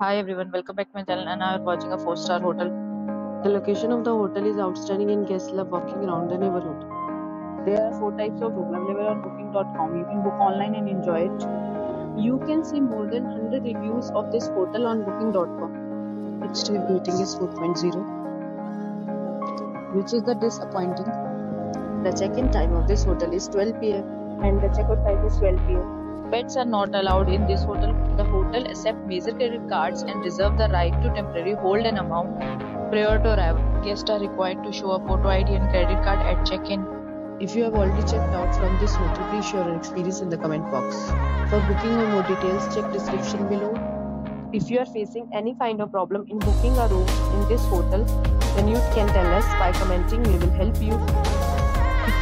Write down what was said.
Hi everyone, welcome back to my channel and now we're watching a 4-star hotel. The location of the hotel is outstanding and guests love walking around the neighborhood. There are four types of rooms available on booking.com. You can book online and enjoy it. You can see more than 100 reviews of this hotel on booking.com. Its rating is 4.0, which is the disappointing. The check-in time of this hotel is 12 pm And the checkout time is 12 pm. Pets are not allowed in this hotel. The hotel accepts major credit cards and reserve the right to temporarily hold an amount prior to arrival. Guests are required to show a photo ID and credit card at check-in. If you have already checked out from this hotel, please share your experience in the comment box. For booking or more details, check description below. If you are facing any kind of problem in booking a room in this hotel, then you can tell us by commenting. We will help you.